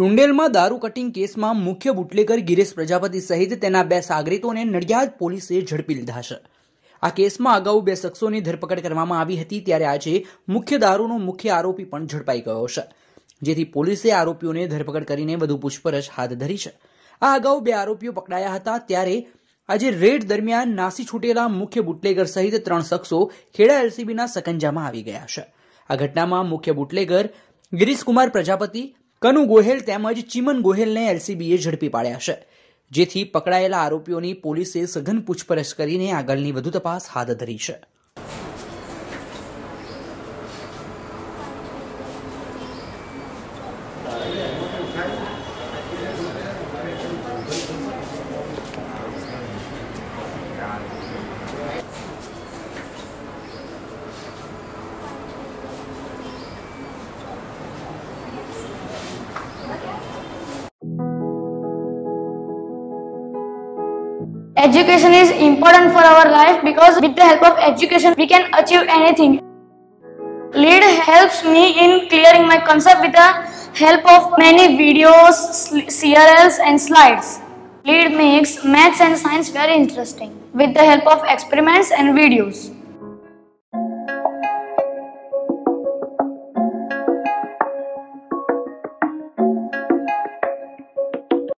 ટુંડેલમાં દારૂ કટિંગ કેસમાં મુખ્ય બુટલેગર ગિરીશ પ્રજાપતિ સહિત તેના બે સાગરીતોને નડિયાદ પોલીસે ઝડપી લીધા છે. આ કેસમાં અગાઉ બે શખ્સોની ધરપકડ કરવામાં આવી હતી ત્યારે આજે મુખ્ય દારૂનો મુખ્ય આરોપી પણ ઝડપાઈ ગયો છે. જેથી પોલીસે આરોપીઓને ધરપકડ કરીને વધુ પૂછપરછ હાથ ધરી છે. આ અગાઉ બે આરોપીઓ પકડાયા હતા ત્યારે આજે રેડ દરમિયાન નાસી છૂટેલા મુખ્ય બુટલેગર સહિત ત્રણ શખ્સો ખેડા એલસીબીના સકંજામાં આવી ગયા છે. આ ઘટનામાં મુખ્ય બુટલેગર ગિરીશકુમાર પ્રજાપતિ કનુ ગોહેલ તેમજ ચીમન ગોહેલને એલસીબીએ ઝડપી પાડ્યા છે. જેથી પકડાયેલા આરોપીઓની પોલીસે સઘન પૂછપરછ કરીને આગળની વધુ તપાસ હાથ ધરી છે. Education is important for our life because with the help of education we can achieve anything. Lead helps me in clearing my concept with the help of many videos, CRLs and slides. Lead makes maths and science very interesting with the help of experiments and videos.